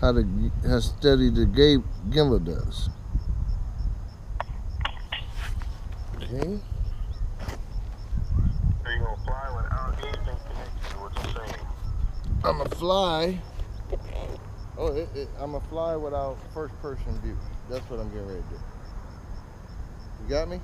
how to how steady the ga- gimbal does. Okay. So you gonna fly without anything connected? What you saying? I'm a fly. Oh, it, it, I'm a fly without first person view. That's what I'm getting ready to do. You got me?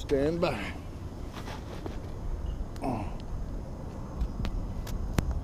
Stand by.